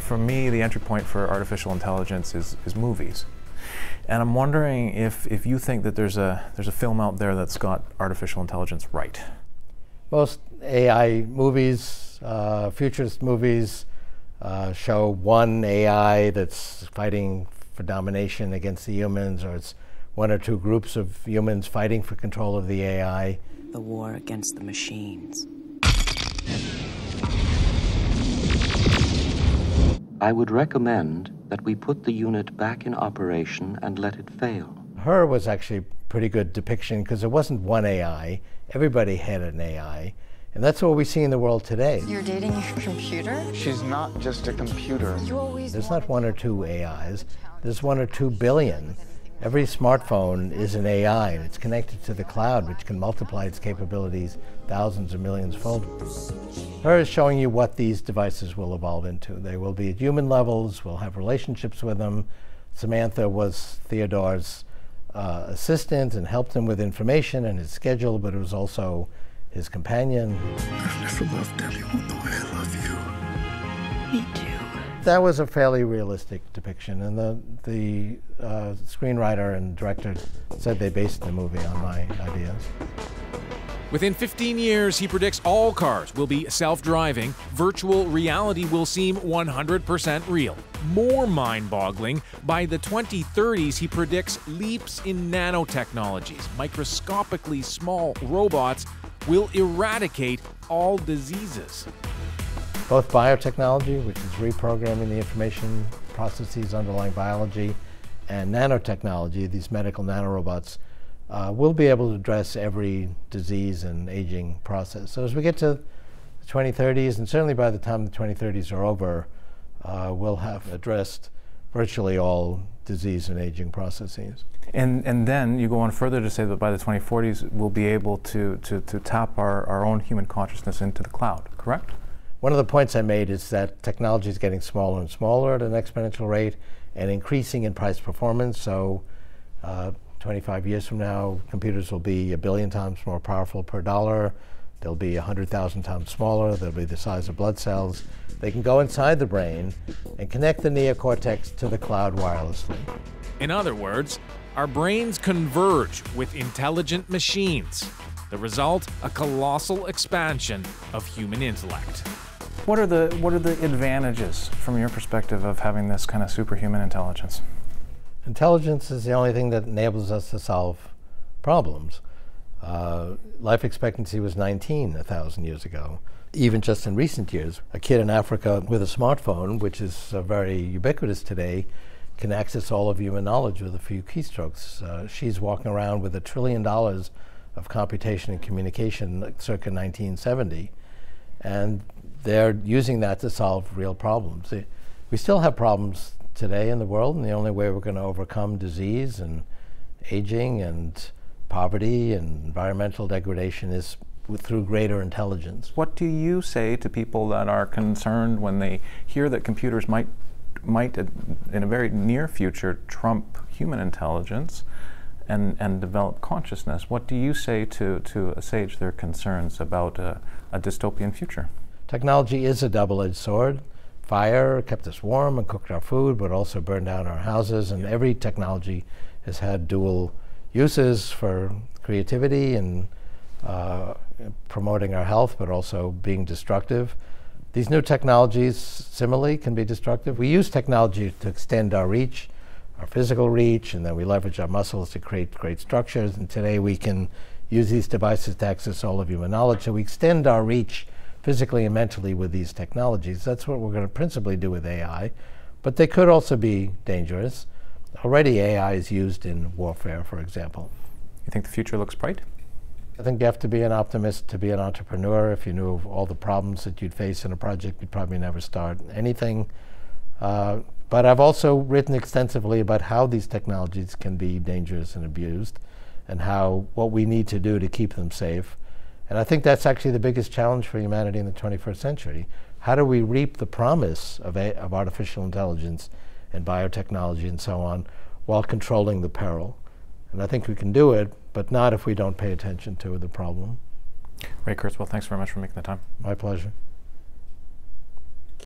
For me, the entry point for artificial intelligence is, is movies. And I'm wondering if, if you think that there's a, there's a film out there that's got artificial intelligence right. Most AI movies, uh, futurist movies, uh, show one AI that's fighting for domination against the humans, or it's one or two groups of humans fighting for control of the AI. The war against the machines. I would recommend that we put the unit back in operation and let it fail. Her was actually a pretty good depiction because it wasn't one AI. Everybody had an AI. And that's what we see in the world today. You're dating your computer? She's not just a computer. You always There's not one or two AIs. There's one or two billion. Every smartphone is an AI, and it's connected to the cloud, which can multiply its capabilities thousands or millions fold. Her is showing you what these devices will evolve into. They will be at human levels, we'll have relationships with them. Samantha was Theodore's uh, assistant and helped him with information and his schedule, but it was also his companion. I've never loved anyone the way I love you. Me too. That was a fairly realistic depiction, and the the uh, screenwriter and director said they based the movie on my ideas. Within 15 years, he predicts all cars will be self driving. Virtual reality will seem 100% real. More mind boggling, by the 2030s, he predicts leaps in nanotechnologies. Microscopically small robots will eradicate all diseases. Both biotechnology, which is reprogramming the information processes underlying biology, and nanotechnology, these medical nanorobots, uh, will be able to address every disease and aging process. So as we get to the 2030s, and certainly by the time the 2030s are over, uh, we'll have addressed virtually all disease and aging processes. And, and then you go on further to say that by the 2040s, we'll be able to, to, to tap our, our own human consciousness into the cloud, correct? One of the points I made is that technology is getting smaller and smaller at an exponential rate and increasing in price performance. So, uh, 25 years from now, computers will be a billion times more powerful per dollar. They'll be 100,000 times smaller. They'll be the size of blood cells. They can go inside the brain and connect the neocortex to the cloud wirelessly. In other words, our brains converge with intelligent machines. The result, a colossal expansion of human intellect. What are the what are the advantages from your perspective of having this kind of superhuman intelligence? Intelligence is the only thing that enables us to solve problems. Uh, life expectancy was 19 a thousand years ago. Even just in recent years, a kid in Africa with a smartphone, which is uh, very ubiquitous today, can access all of human knowledge with a few keystrokes. Uh, she's walking around with a trillion dollars of computation and communication circa 1970, and they're using that to solve real problems. We still have problems today in the world, and the only way we're going to overcome disease and aging and poverty and environmental degradation is through greater intelligence. What do you say to people that are concerned when they hear that computers might, might uh, in a very near future, trump human intelligence? and, and develop consciousness. What do you say to, to assuage their concerns about a, a dystopian future? Technology is a double edged sword. Fire kept us warm and cooked our food, but also burned down our houses, and every technology has had dual uses for creativity and uh, promoting our health, but also being destructive. These new technologies, similarly, can be destructive. We use technology to extend our reach, our physical reach, and then we leverage our muscles to create great structures. And today we can use these devices to access all of human knowledge. So we extend our reach physically and mentally with these technologies. That's what we're going to principally do with AI. But they could also be dangerous. Already AI is used in warfare, for example. You think the future looks bright? I think you have to be an optimist to be an entrepreneur. If you knew of all the problems that you'd face in a project, you'd probably never start anything. Uh, but I've also written extensively about how these technologies can be dangerous and abused, and how what we need to do to keep them safe. And I think that's actually the biggest challenge for humanity in the 21st century. How do we reap the promise of, a, of artificial intelligence and biotechnology and so on while controlling the peril? And I think we can do it, but not if we don't pay attention to the problem. Ray Kurzweil, thanks very much for making the time. My pleasure.